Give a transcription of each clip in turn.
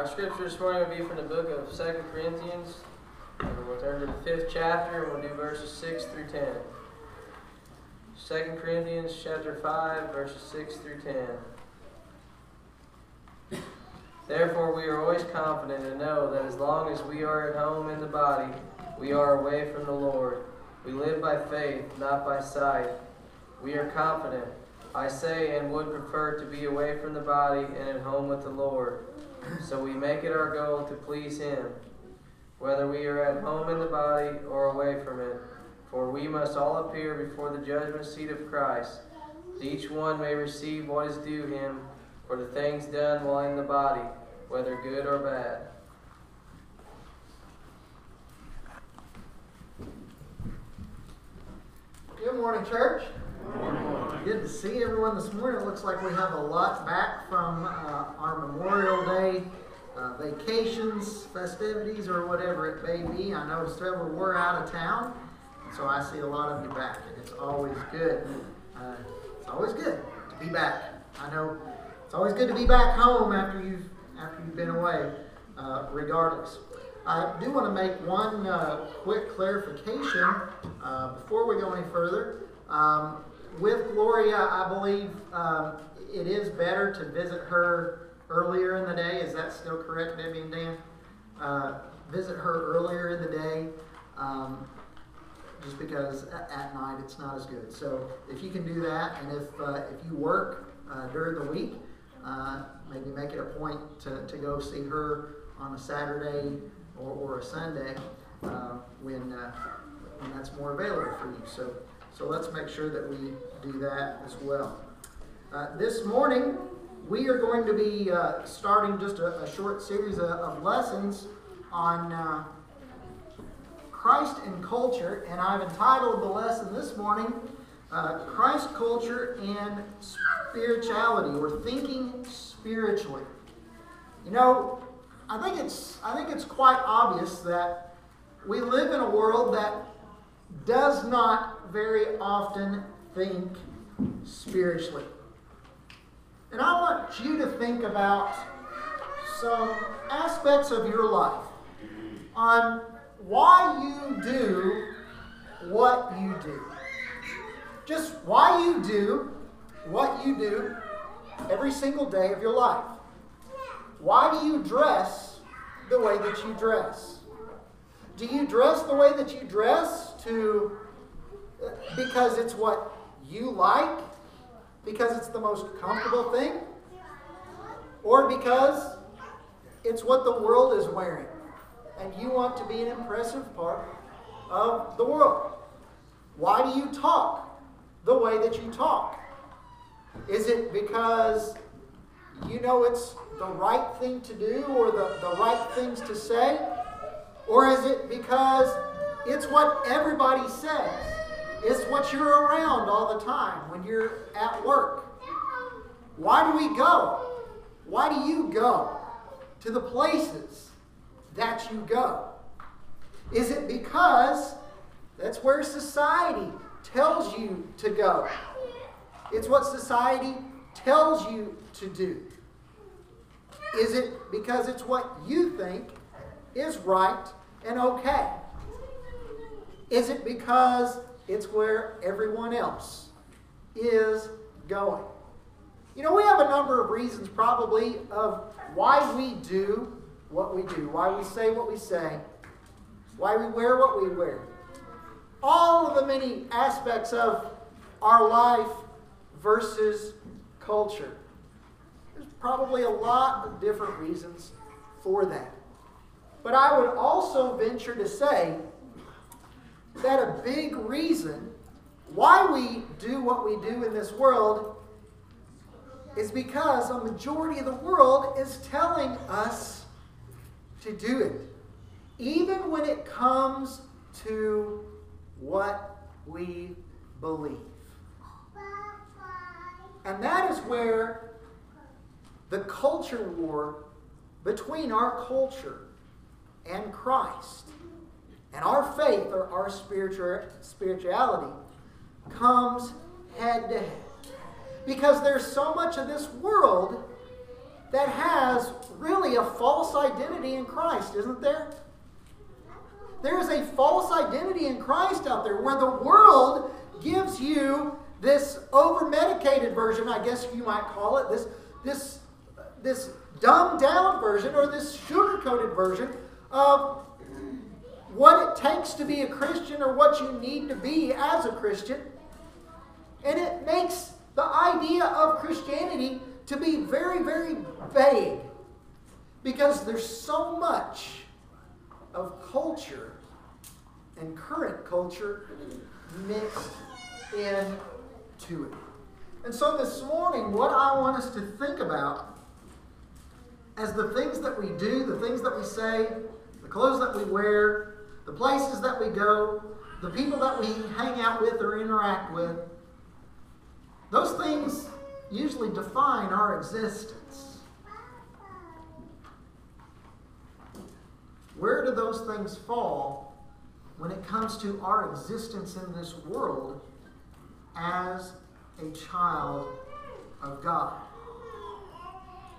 Our scripture this morning will be from the book of Second Corinthians. And we'll turn to the fifth chapter and we'll do verses 6 through 10. 2 Corinthians chapter 5, verses 6 through 10. Therefore, we are always confident and know that as long as we are at home in the body, we are away from the Lord. We live by faith, not by sight. We are confident. I say and would prefer to be away from the body and at home with the Lord. So we make it our goal to please Him, whether we are at home in the body or away from it. For we must all appear before the judgment seat of Christ. That each one may receive what is due him for the things done while in the body, whether good or bad. Good morning, church. Good to see everyone this morning. It looks like we have a lot back from uh, our Memorial Day uh, vacations, festivities, or whatever it may be. I know several were out of town, so I see a lot of you back, and it's always good. Uh, it's always good to be back. I know it's always good to be back home after you've after you've been away, uh, regardless. I do want to make one uh, quick clarification uh, before we go any further. Um, with Gloria, I believe um, it is better to visit her earlier in the day. Is that still correct, Debbie and Dan? Uh, visit her earlier in the day, um, just because at, night it's not as good. So if you can do that, and if uh, if you work uh, during the week, uh, maybe make it a point to, to go see her on a Saturday or, or a Sunday uh, when, uh, when that's more available for you. So, so let's make sure that we do that as well. Uh, this morning, we are going to be uh, starting just a, a, short series of, of lessons on uh, Christ and culture, and I've entitled the lesson this morning uh, Christ culture and spirituality, or thinking spiritually. You know, I think it's I think it's quite obvious that we live in a world that does not very often think spiritually. And I want you to think about some aspects of your life on why you do what you do. Just why you do what you do every single day of your life. Why do you dress the way that you dress? Do you dress the way that you dress to because it's what you like? Because it's the most comfortable thing? Or because it's what the world is wearing and you want to be an impressive part of the world? Why do you talk the way that you talk? Is it because you know it's the right thing to do or the, the right things to say? Or is it because it's what everybody says? It's what you're around all the time when you're at work. Why do we go? Why do you go to the places that you go? Is it because that's where society tells you to go? It's what society tells you to do. Is it because it's what you think is right and okay? Is it because it's where everyone else is going? You know, we have a number of reasons probably of why we do what we do, why we say what we say, why we wear what we wear. All of the many aspects of our life versus culture. There's probably a lot of different reasons for that. But I would also venture to say that a big reason why we do what we do in this world is because a majority of the world is telling us to do it, even when it comes to what we believe. And that is where the culture war between our culture and Christ and our faith or our spiritual, spirituality comes head to head. Because there's so much of this world that has really a false identity in Christ, isn't there? There is a false identity in Christ out there where the world gives you this over medicated version, I guess you might call it, this, this, this dumbed down version or this sugar coated version of what it takes to be a Christian or what you need to be as a Christian. And it makes the idea of Christianity to be very, very vague because there's so much of culture and current culture mixed into it. And so this morning, what I want us to think about as the things that we do, the things that we say, the clothes that we wear, the places that we go, the people that we hang out with or interact with, those things usually define our existence. Where do those things fall when it comes to our existence in this world as a child of God?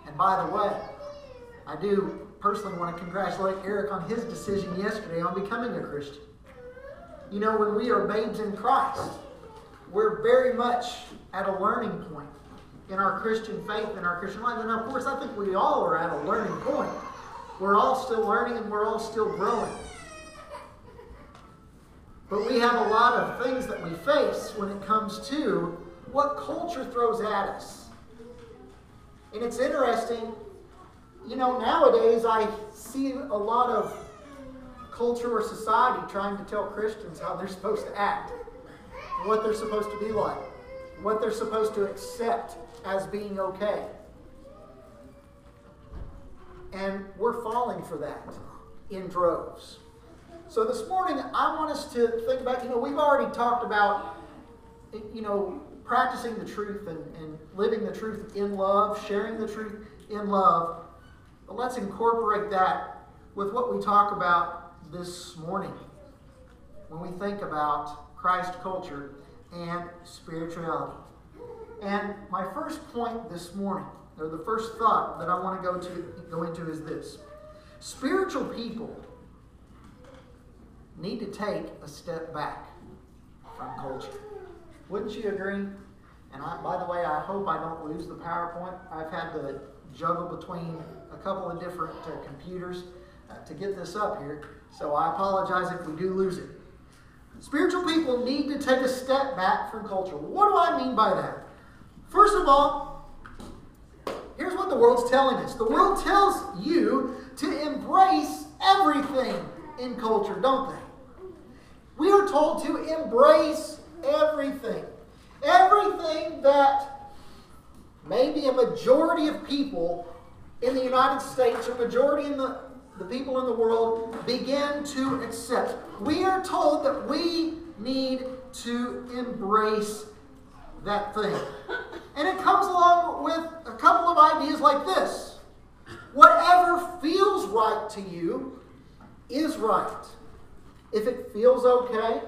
And by the way, I do personally want to congratulate Eric on his decision yesterday on becoming a Christian. You know, when we are babes in Christ, we're very much at a learning point in our Christian faith and our Christian life. And of course, I think we all are at a learning point. We're all still learning and we're all still growing. But we have a lot of things that we face when it comes to what culture throws at us. And it's interesting, you know, nowadays I see a lot of culture or society trying to tell Christians how they're supposed to act, what they're supposed to be like, what they're supposed to accept as being okay. And we're falling for that in droves. So this morning, I want us to think about, you know, we've already talked about, you know, practicing the truth and, and living the truth in love, sharing the truth in love. But let's incorporate that with what we talk about this morning when we think about Christ culture and spirituality. And my first point this morning, or the first thought that I want to go to go into is this. Spiritual people need to take a step back from culture. Wouldn't you agree? And I, by the way, I hope I don't lose the PowerPoint. I've had to juggle between a couple of different uh, computers uh, to get this up here, so I apologize if we do lose it. Spiritual people need to take a step back from culture. What do I mean by that? First of all, here's what the world's telling us the world tells you to embrace everything in culture, don't they? We are told to embrace everything. Everything that maybe a majority of people in the United States or majority in the, the people in the world begin to accept. We are told that we need to embrace that thing. And it comes along with a couple of ideas like this whatever feels right to you is right. If it feels okay,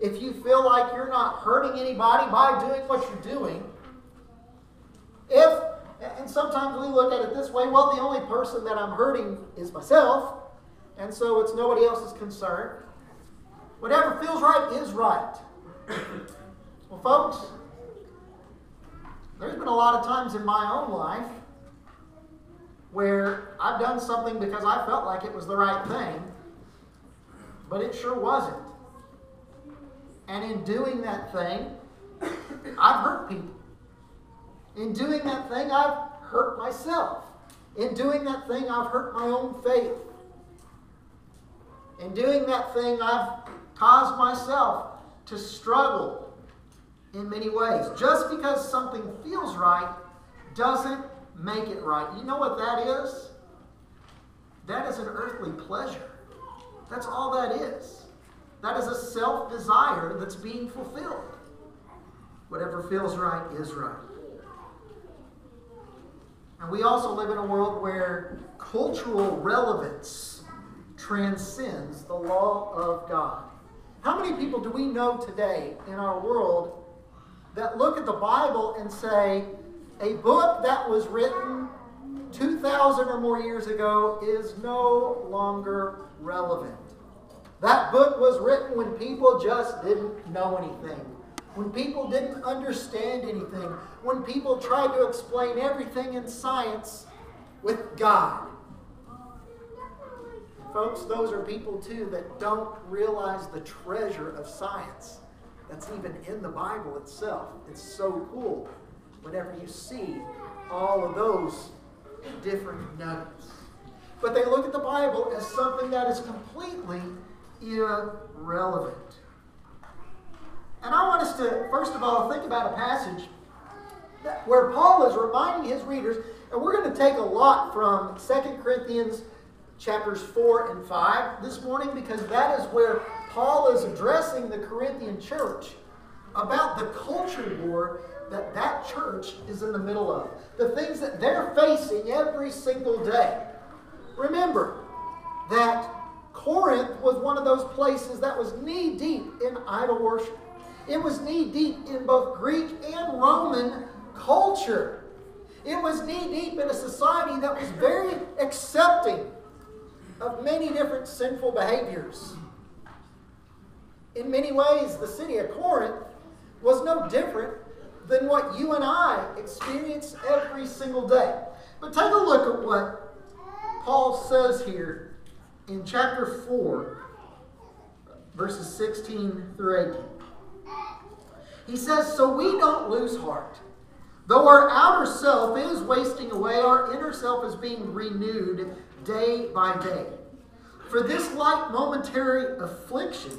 if you feel like you're not hurting anybody by doing what you're doing, if, and sometimes we look at it this way well, the only person that I'm hurting is myself, and so it's nobody else's concern. Whatever feels right is right. well, folks, there's been a lot of times in my own life where I've done something because I felt like it was the right thing, but it sure wasn't. And in doing that thing, I've hurt people. In doing that thing, I've hurt myself. In doing that thing, I've hurt my own faith. In doing that thing, I've caused myself to struggle in many ways. Just because something feels right doesn't make it right. You know what that is? That is an earthly pleasure. That's all that is. That is a self desire that's being fulfilled. Whatever feels right is right. And we also live in a world where cultural relevance transcends the law of God. How many people do we know today in our world that look at the Bible and say, a book that was written 2,000 or more years ago is no longer relevant. That book was written when people just didn't know anything, when people didn't understand anything, when people tried to explain everything in science with God. Folks, those are people too that don't realize the treasure of science that's even in the Bible itself. It's so cool whenever you see all of those different nuggets. But they look at the Bible as something that is completely irrelevant. And I want us to, first of all, think about a passage where Paul is reminding his readers, and we're going to take a lot from 2 Corinthians chapters 4 and 5 this morning because that is where Paul is addressing the Corinthian church about the culture war that that church is in the middle of, the things that they're facing every single day. Remember that Corinth was one of those places that was knee deep in idol worship. It was knee deep in both Greek and Roman culture. It was knee deep in a society that was very accepting of many different sinful behaviors. In many ways, the city of Corinth was no different than what you and I experience every single day. But take a look at what Paul says here in chapter 4, verses 16 through 18. He says, So we don't lose heart. Though our outer self is wasting away, our inner self is being renewed day by day. For this light momentary affliction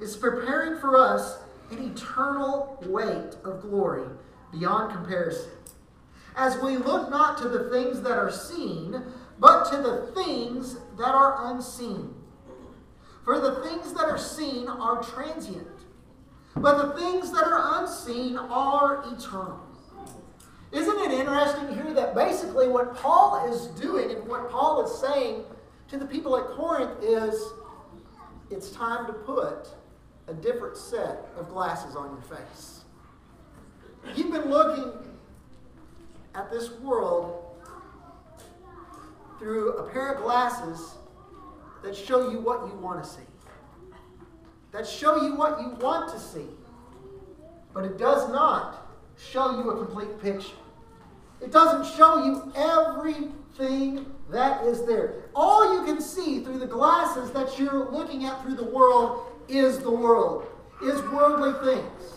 is preparing for us an eternal weight of glory beyond comparison. As we look not to the things that are seen, but to the things that are unseen. For the things that are seen are transient, but the things that are unseen are eternal. Isn't it interesting here that basically what Paul is doing and what Paul is saying to the people at Corinth is it's time to put a different set of glasses on your face. You've been looking at this world through a pair of glasses that show you what you want to see, that show you what you want to see, but it does not show you a complete picture. It doesn't show you everything that is there. All you can see through the glasses that you're looking at through the world is the world, is worldly things.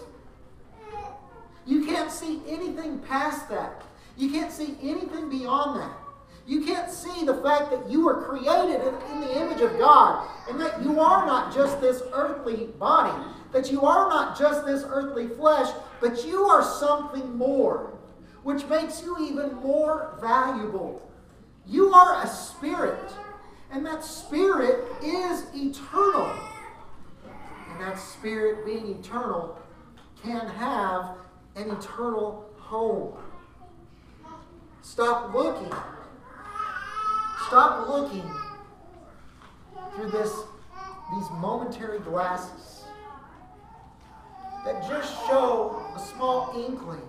You can't see anything past that. You can't see anything beyond that. You can't see the fact that you were created in, the image of God and that you are not just this earthly body, that you are not just this earthly flesh, but you are something more, which makes you even more valuable. You are a spirit, and that spirit is eternal And that spirit being eternal can have an eternal home. Stop looking. Stop looking through this these momentary glasses that just show a small inkling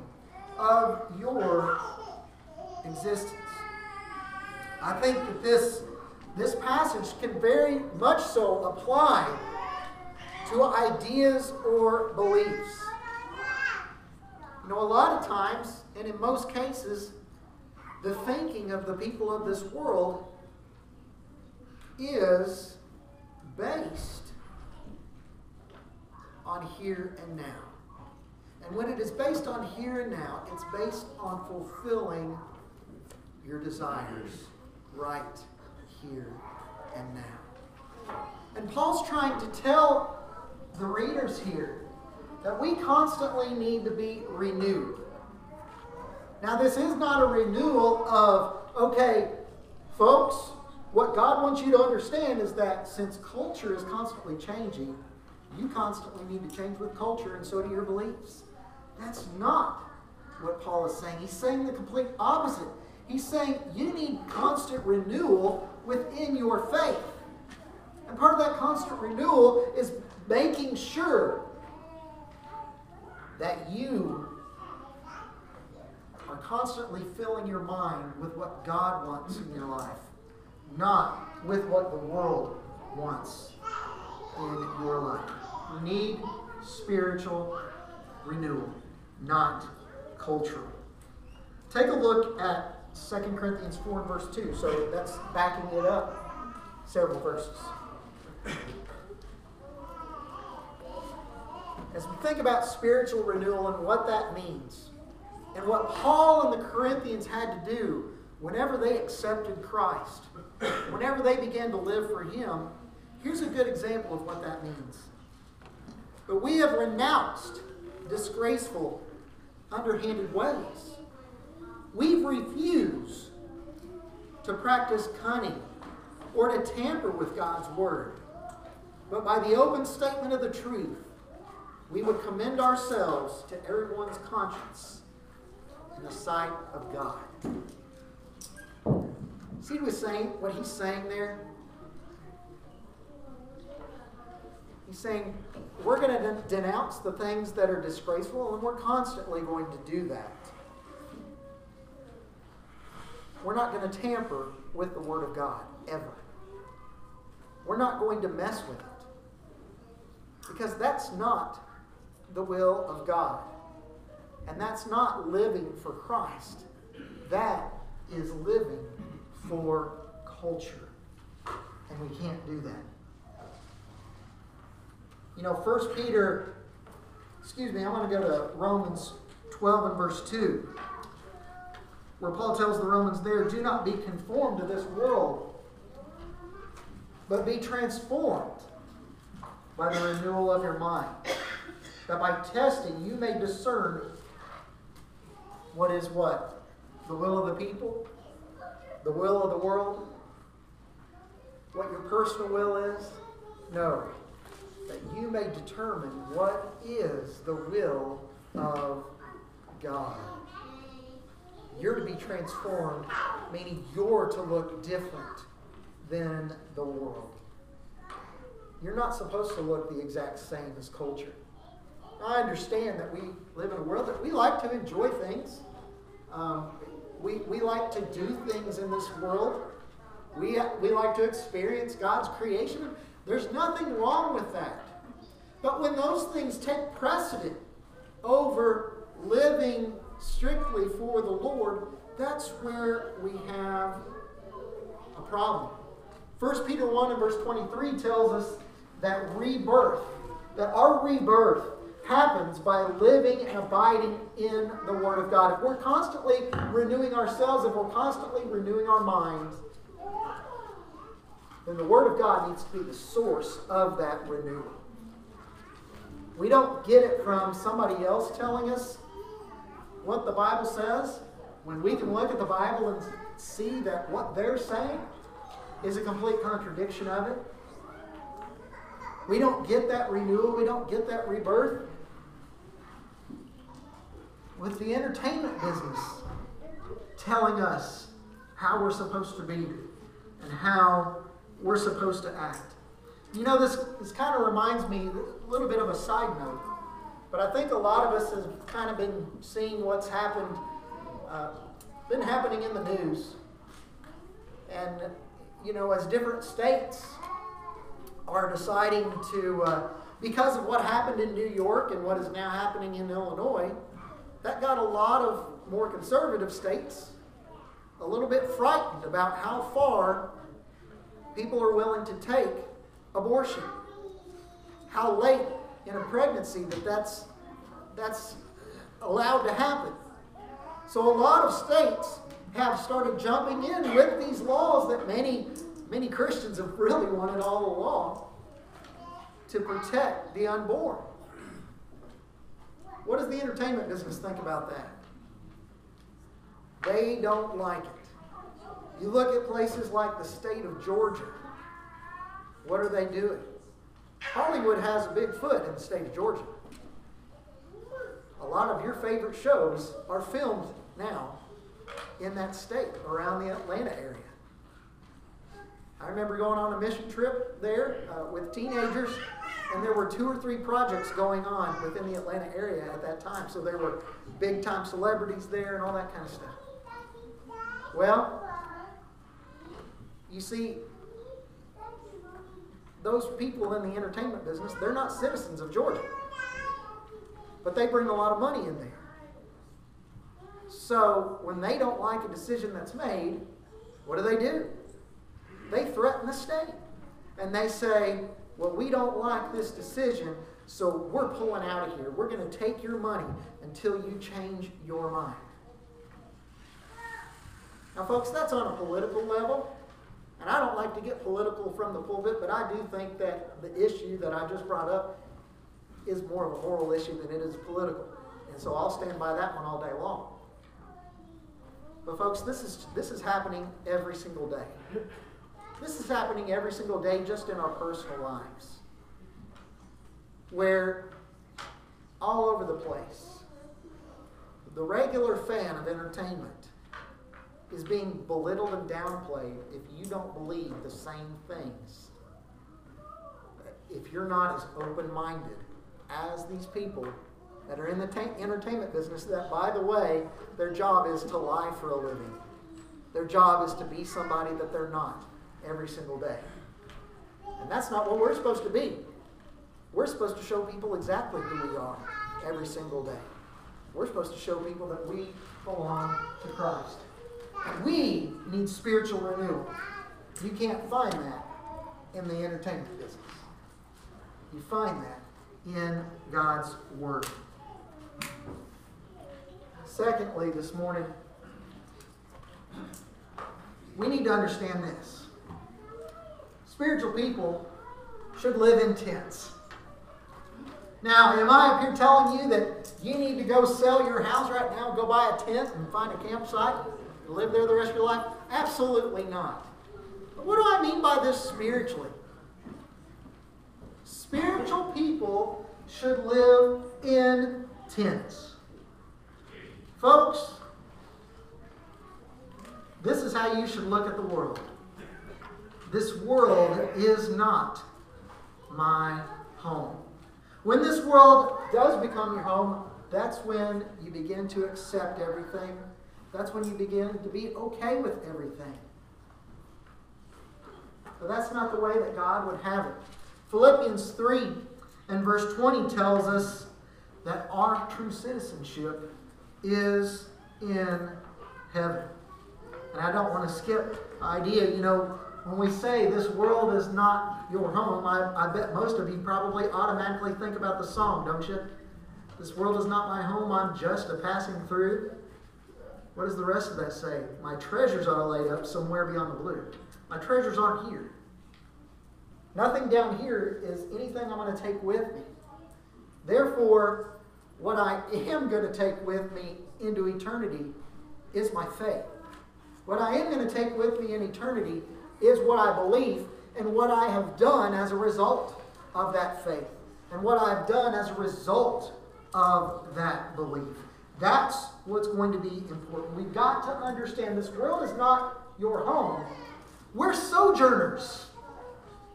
of your existence. I think that this this passage can very much so apply to ideas or beliefs. You know, a lot of times, and in most cases, the thinking of the people of this world is based on here and now. And when it is based on here and now, it's based on fulfilling your desires right here and now. And Paul's trying to tell the readers here that we constantly need to be renewed. Now, this is not a renewal of, okay, folks, what God wants you to understand is that since culture is constantly changing, you constantly need to change with culture, and so do your beliefs. That's not what Paul is saying. He's saying the complete opposite. He's saying you need constant renewal within your faith. And part of that constant renewal is making sure that you constantly filling your mind with what God wants in your life, not with what the world wants in your life. You need spiritual renewal, not cultural. Take a look at 2 Corinthians 4 verse 2. So that's backing it up several verses. As we think about spiritual renewal and what that means, and what Paul and the Corinthians had to do whenever they accepted Christ, whenever they began to live for Him, here's a good example of what that means. But we have renounced disgraceful, underhanded ways. We've refused to practice cunning or to tamper with God's word. But by the open statement of the truth, we would commend ourselves to everyone's conscience in the sight of God. See what he's saying, what he's saying there? He's saying we're going to denounce the things that are disgraceful, and we're constantly going to do that. We're not going to tamper with the Word of God, ever. We're not going to mess with it. Because that's not the will of God. And that's not living for Christ. That is living for culture. And we can't do that. You know, First Peter, excuse me, I want to go to Romans 12 and verse 2, where Paul tells the Romans there, do not be conformed to this world, but be transformed by the renewal of your mind, that by testing you may discern what is what? The will of the people? The will of the world? What your personal will is? No. That you may determine what is the will of God. You're to be transformed, meaning you're to look different than the world. You're not supposed to look the exact same as culture. I understand that we live in a world that we like to enjoy things. Um, we, we like to do things in this world. We, we like to experience God's creation. There's nothing wrong with that. But when those things take precedent over living strictly for the Lord, that's where we have a problem. 1 Peter 1 and verse 23 tells us that rebirth, that our rebirth happens by living and abiding in the Word of God. If we're constantly renewing ourselves, if we're constantly renewing our minds, then the Word of God needs to be the source of that renewal. We don't get it from somebody else telling us what the Bible says when we can look at the Bible and see that what they're saying is a complete contradiction of it. We don't get that renewal, we don't get that rebirth with the entertainment business telling us how we're supposed to be and how we're supposed to act. You know, this, this kind of reminds me a little bit of a side note, but I think a lot of us have kind of been seeing what's happened, uh, been happening in the news. And, you know, as different states are deciding to, uh, because of what happened in New York and what is now happening in Illinois, that got a lot of more conservative states a little bit frightened about how far people are willing to take abortion. How late in a pregnancy that that's, that's allowed to happen. So a lot of states have started jumping in with these laws that many, many Christians have really wanted all along to protect the unborn. What does the entertainment business think about that? They don't like it. You look at places like the state of Georgia. What are they doing? Hollywood has a big foot in the state of Georgia. A lot of your favorite shows are filmed now in that state, around the Atlanta area. I remember going on a mission trip there uh, with teenagers And there were two or three projects going on within the Atlanta area at that time. So there were big time celebrities there and all that kind of stuff. Well, you see, those people in the entertainment business, they're not citizens of Georgia. But they bring a lot of money in there. So when they don't like a decision that's made, what do they do? They threaten the state. And they say, well, we don't like this decision, so we're pulling out of here. We're going to take your money until you change your mind. Now, folks, that's on a political level. And I don't like to get political from the pulpit, but I do think that the issue that I just brought up is more of a moral issue than it is political. And so I'll stand by that one all day long. But folks, this is this is happening every single day. This is happening every single day just in our personal lives. Where all over the place, the regular fan of entertainment is being belittled and downplayed if you don't believe the same things. If you're not as open minded as these people that are in the entertainment business, that, by the way, their job is to lie for a living. Their job is to be somebody that they're not every single day. And that's not what we're supposed to be. We're supposed to show people exactly who we are every single day. We're supposed to show people that we belong to Christ. We need spiritual renewal. You can't find that in the entertainment business. You find that in God's Word. Secondly, this morning, we need to understand this. Spiritual people should live in tents. Now, am I up here telling you that you need to go sell your house right now, go buy a tent and find a campsite? And live there the rest of your life? Absolutely not. But what do I mean by this spiritually? Spiritual people should live in tents. Folks, this is how you should look at the world. This world is not my home. When this world does become your home, that's when you begin to accept everything that's when you begin to be okay with everything. But that's not the way that God would have it. Philippians 3 and verse 20 tells us that our true citizenship is in heaven. And I don't want to skip idea, you know, when we say this world is not your home, I, I bet most of you probably automatically think about the song, don't you? This world is not my home, I'm just a passing through. What does the rest of that say? My treasures are laid up somewhere beyond the blue. My treasures aren't here. Nothing down here is anything I'm going to take with me. Therefore, what I am going to take with me into eternity is my faith. What I am going to take with me in eternity is what I believe and what I have done as a result of that faith and what I've done as a result of that belief. That's what's going to be important. We've got to understand this world is not your home. We're sojourners.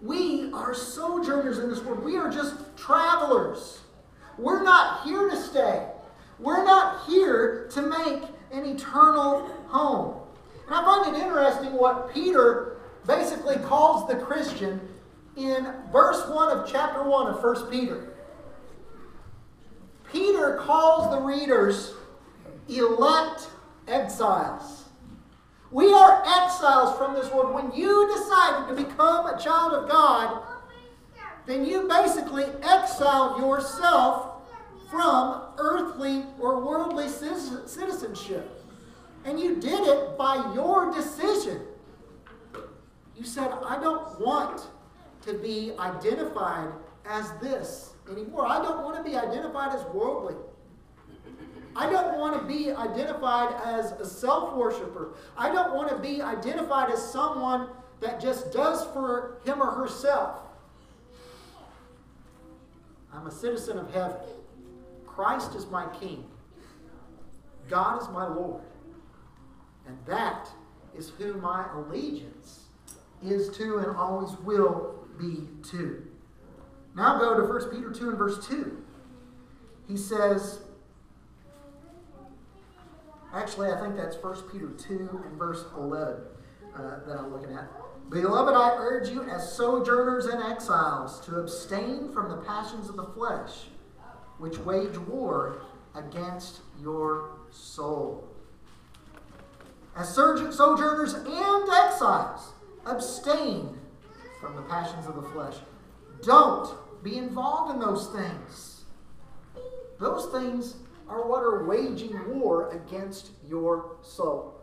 We are sojourners in this world. We are just travelers. We're not here to stay. We're not here to make an eternal home. And I find it interesting what Peter basically calls the Christian in verse 1 of chapter 1 of 1 Peter. Peter calls the readers elect exiles. We are exiles from this world. When you decided to become a child of God, then you basically exiled yourself from earthly or worldly citizenship. And you did it by your decision. You said, I don't want to be identified as this anymore. I don't want to be identified as worldly. I don't want to be identified as a self worshiper. I don't want to be identified as someone that just does for him or herself. I'm a citizen of heaven. Christ is my king. God is my Lord. And that is who my allegiance is to and always will be to. Now go to 1 Peter 2 and verse 2. He says, actually, I think that's 1 Peter 2 and verse 11 uh, that I'm looking at. Beloved, I urge you as sojourners and exiles to abstain from the passions of the flesh, which wage war against your soul. As sojourners and exiles, abstain from the passions of the flesh. Don't be involved in those things. Those things are what are waging war against your soul.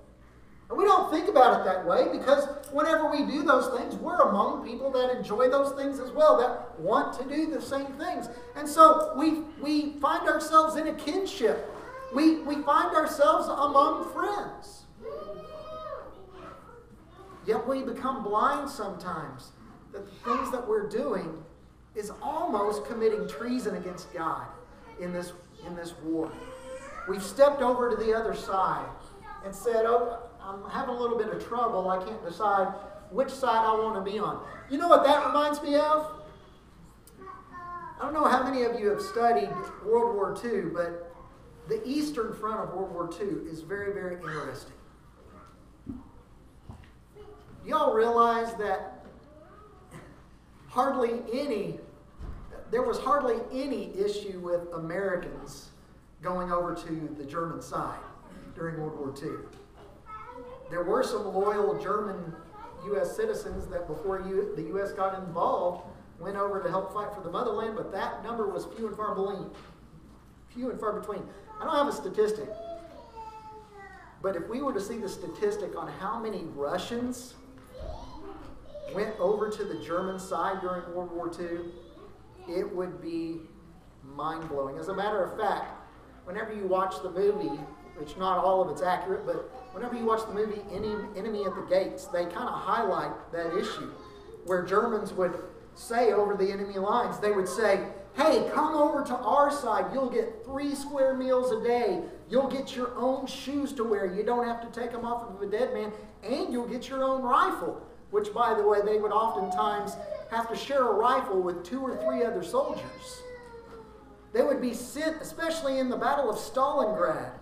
And we don't think about it that way because whenever we do those things, we're among people that enjoy those things as well, that want to do the same things. And so we, we find ourselves in a kinship. We, we find ourselves among friends. Yet we become blind sometimes that the things that we're doing is almost committing treason against God in this, in this war. We've stepped over to the other side and said, Oh, I'm having a little bit of trouble. I can't decide which side I want to be on. You know what that reminds me of? I don't know how many of you have studied World War II, but the eastern front of World War II is very, very interesting. Y'all realize that hardly any, there was hardly any issue with Americans going over to the German side during World War II. There were some loyal German U.S. citizens that before you, the U.S. got involved went over to help fight for the motherland, but that number was few and far between. Few and far between. I don't have a statistic, but if we were to see the statistic on how many Russians went over to the German side during World War II, it would be mind blowing. As a matter of fact, whenever you watch the movie, which not all of it's accurate, but whenever you watch the movie Enemy at the Gates, they kind of highlight that issue where Germans would say over the enemy lines, they would say, Hey, come over to our side. You'll get three square meals a day. You'll get your own shoes to wear. You don't have to take them off of a dead man. And you'll get your own rifle which, by the way, they would oftentimes have to share a rifle with two or three other soldiers. They would be sent, especially in the Battle of Stalingrad.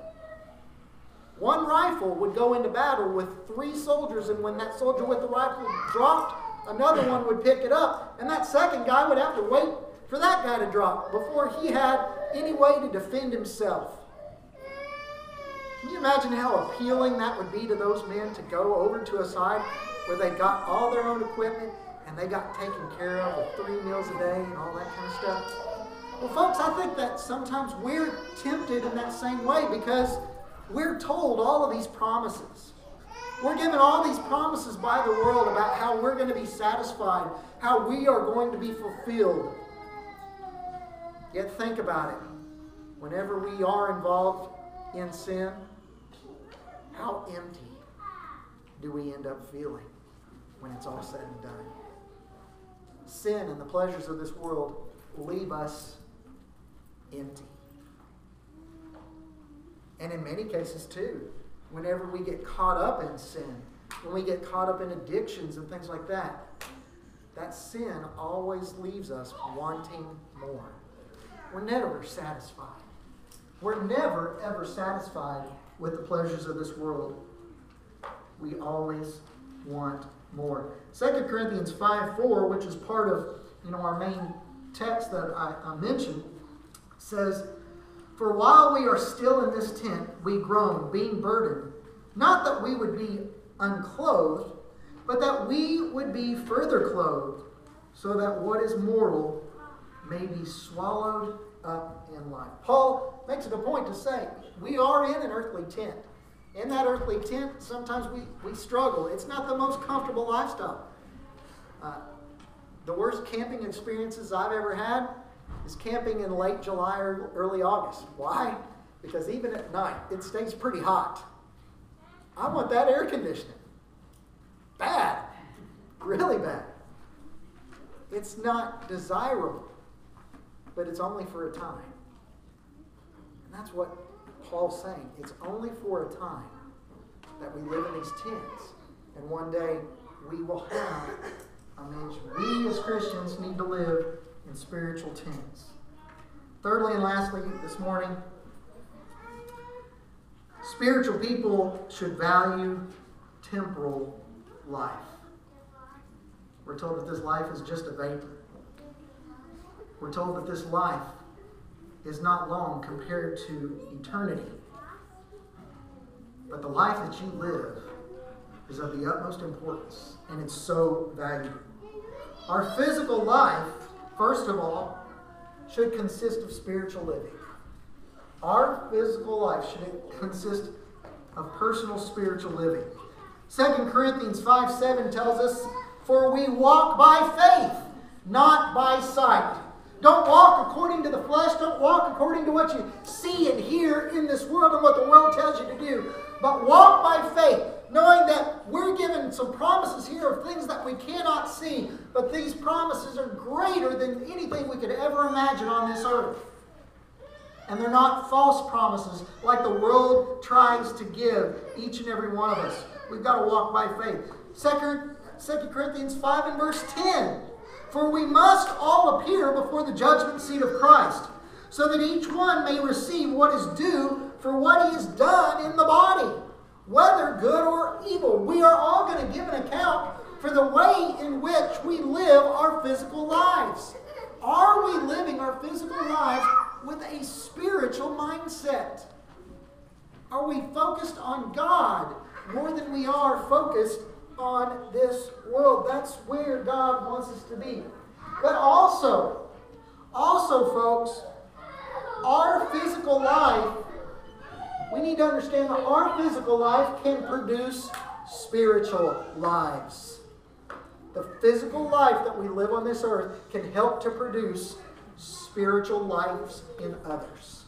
One rifle would go into battle with three soldiers, and when that soldier with the rifle dropped, another one would pick it up, and that second guy would have to wait for that guy to drop before he had any way to defend himself. Can you imagine how appealing that would be to those men to go over to a side where they got all their own equipment and they got taken care of with three meals a day and all that kind of stuff. Well, folks, I think that sometimes we're tempted in that same way because we're told all of these promises. We're given all these promises by the world about how we're going to be satisfied, how we are going to be fulfilled. Yet think about it. Whenever we are involved in sin, how empty do we end up feeling? When it's all said and done. Sin and the pleasures of this world leave us empty. And in many cases, too, whenever we get caught up in sin, when we get caught up in addictions and things like that, that sin always leaves us wanting more. We're never satisfied. We're never, ever satisfied with the pleasures of this world. We always want more. 2 Corinthians 5 4, which is part of you know our main text that I, I mentioned, says, For while we are still in this tent, we groan, being burdened, not that we would be unclothed, but that we would be further clothed, so that what is mortal may be swallowed up in life. Paul makes it a point to say, we are in an earthly tent. In that earthly tent, sometimes we, we struggle. It's not the most comfortable lifestyle. Uh, the worst camping experiences I've ever had is camping in late July or early August. Why? Because even at night, it stays pretty hot. I want that air conditioning. Bad. Really bad. It's not desirable, but it's only for a time. And that's what Paul's saying it's only for a time that we live in these tents. And one day we will have a mansion. We as Christians need to live in spiritual tents. Thirdly and lastly, this morning, spiritual people should value temporal life. We're told that this life is just a vapor. We're told that this life is not long compared to eternity. But the life that you live is of the utmost importance, and it's so valuable. Our physical life, first of all, should consist of spiritual living. Our physical life should consist of personal spiritual living. 2 Corinthians 5 7 tells us, For we walk by faith, not by sight. Don't walk according to the flesh. Don't walk according to what you see and hear in this world and what the world tells you to do. But walk by faith, knowing that we're given some promises here of things that we cannot see. But these promises are greater than anything we could ever imagine on this earth. And they're not false promises like the world tries to give each and every one of us. We've got to walk by faith. Second, 2 Corinthians 5 and verse 10. For we must all appear before the judgment seat of Christ, so that each one may receive what is due for what he has done in the body, whether good or evil. We are all going to give an account for the way in which we live our physical lives. Are we living our physical lives with a spiritual mindset? Are we focused on God more than we are focused on this world. That's where God wants us to be. But also, also, folks, our physical life, we need to understand that our physical life can produce spiritual lives. The physical life that we live on this earth can help to produce spiritual lives in others.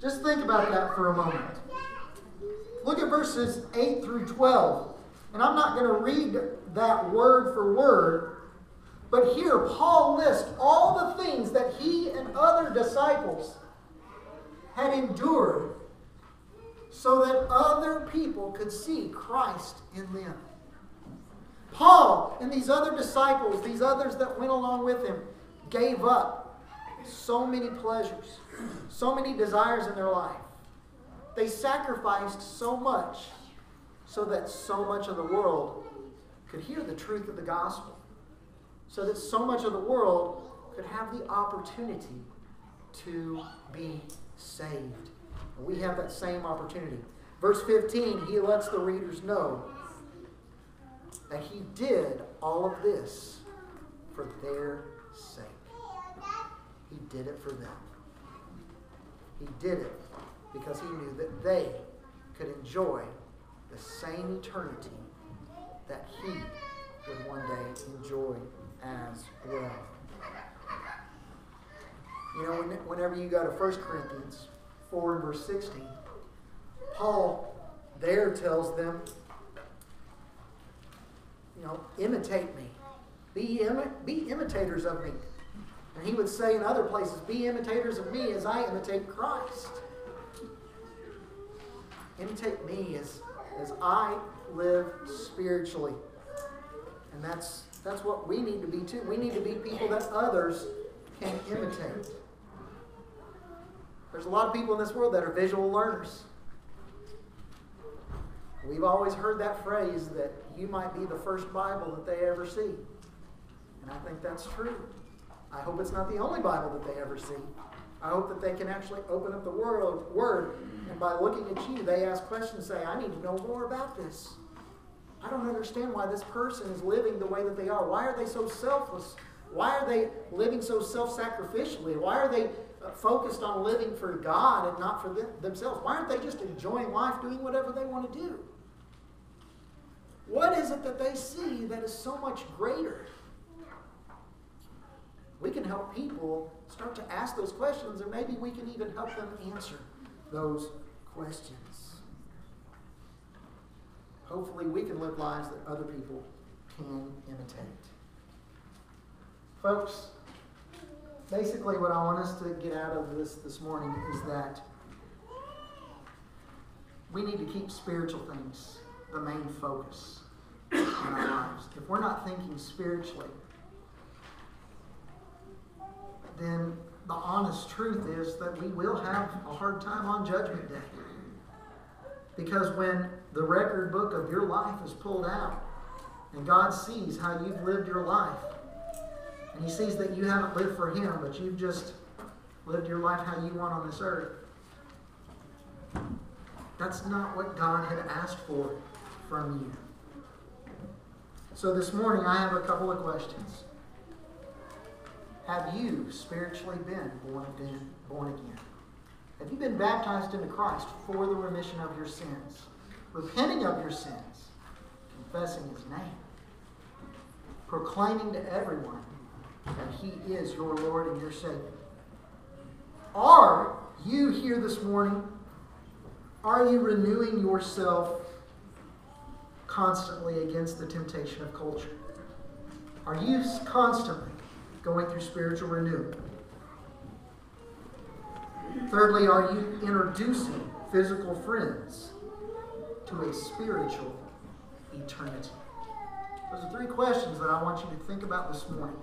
Just think about that for a moment. Look at verses 8 through 12. And I'm not going to read that word for word, but here Paul lists all the things that he and other disciples had endured so that other people could see Christ in them. Paul and these other disciples, these others that went along with him, gave up so many pleasures, so many desires in their life they sacrificed so much so that so much of the world could hear the truth of the gospel, so that so much of the world could have the opportunity to be saved. And we have that same opportunity. Verse 15, he lets the readers know that he did all of this for their sake. He did it for them. He did it because he knew that they could enjoy the same eternity that he would one day enjoy as well. You know, whenever you go to 1 Corinthians 4 and verse 16, Paul there tells them, you know, imitate me. Be, imi- be imitators of me. And he would say in other places, be imitators of me as I imitate Christ. Imitate me as, as I live spiritually. And that's, that's what we need to be too. We need to be people that others can imitate. There's a lot of people in this world that are visual learners. We've always heard that phrase that you might be the first Bible that they ever see. And I think that's true. I hope it's not the only Bible that they ever see. I hope that they can actually open up the world, Word, and by looking at you, they ask questions say, I need to know more about this. I don't understand why this person is living the way that they are. Why are they so selfless? Why are they living so self sacrificially? Why are they uh, focused on living for God and not for them, themselves? Why aren't they just enjoying life, doing whatever they want to do? What is it that they see that is so much greater? We can help people start to ask those questions, and maybe we can even help them answer those questions. Hopefully, we can live lives that other people can imitate. Folks, basically, what I want us to get out of this this morning is that we need to keep spiritual things the main focus in our lives. If we're not thinking spiritually, then the honest truth is that we will have a hard time on Judgment Day. Because when the record book of your life is pulled out and God sees how you've lived your life, and He sees that you haven't lived for Him, but you've just lived your life how you want on this earth, that's not what God had asked for from you. So this morning, I have a couple of questions. Have you spiritually been born again? Born again? Have you been baptized into Christ for the remission of your sins, repenting of your sins, confessing His name, proclaiming to everyone that He is your Lord and your Savior? Are you here this morning? Are you renewing yourself constantly against the temptation of culture? Are you constantly going through spiritual renewal? Thirdly, are you introducing physical friends to a spiritual eternity? Those are three questions that I want you to think about this morning.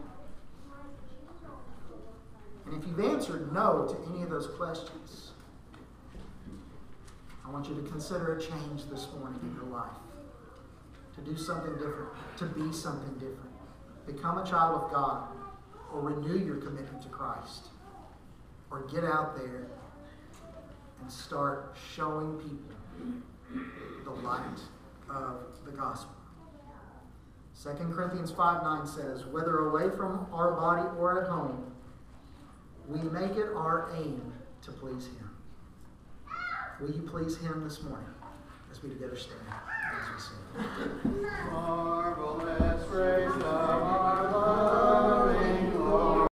And if you've answered no to any of those questions, I want you to consider a change this morning in your life. To do something different, to be something different. Become a child of God, or renew your commitment to Christ, or get out there and start showing people the light of the gospel. 2 Corinthians 5 9 says, Whether away from our body or at home, we make it our aim to please Him. Will you please Him this morning as we together stand as we sing? Marvelous grace of